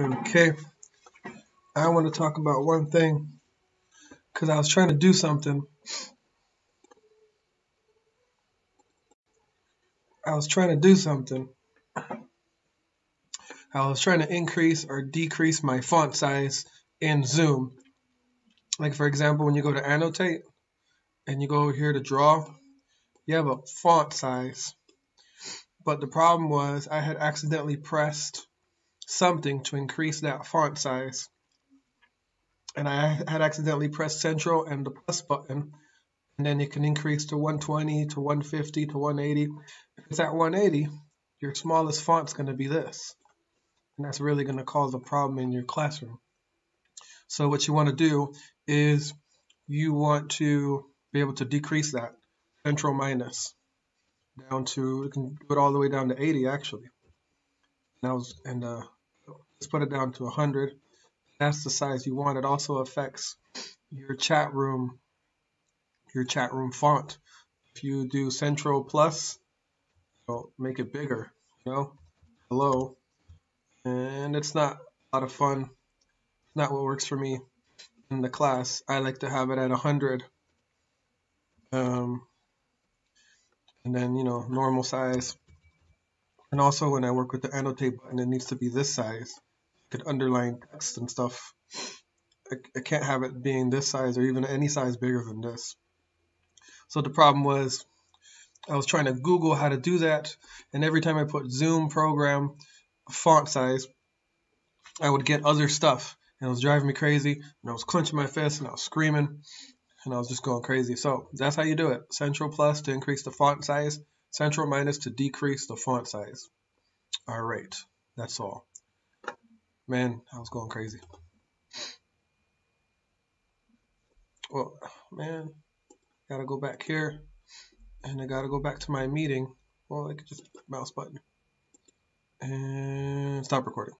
Okay, I want to talk about one thing because I was trying to do something. I was trying to do something. I was trying to increase or decrease my font size in Zoom. Like, for example, when you go to annotate and you go over here to draw, you have a font size. But the problem was I had accidentally pressed something to increase that font size. And I had accidentally pressed control and the plus button. And then it can increase to 120, to 150, to 180. If it's at 180, your smallest font's going to be this. And that's really going to cause a problem in your classroom. So what you want to do is you want to be able to decrease that control minus down to, you can do it all the way down to 80 actually. And, I was, and uh, let's put it down to 100. That's the size you want. It also affects your chat room, your chat room font. If you do control plus, it'll make it bigger, you know, hello. And it's not a lot of fun. Not what works for me in the class. I like to have it at 100. Um, and then, you know, normal size. And also when I work with the annotate button, it needs to be this size I could underline text and stuff. I, I can't have it being this size or even any size bigger than this. So the problem was I was trying to Google how to do that, and every time I put Zoom program font size, I would get other stuff, and it was driving me crazy. And I was clenching my fists and I was screaming, and I was just going crazy. So that's how you do it: Control plus to increase the font size, Control minus to decrease the font size. All right, that's all. Man, I was going crazy. Well, man, gotta go back here and I gotta go back to my meeting. Well, I could just mouse button and stop recording.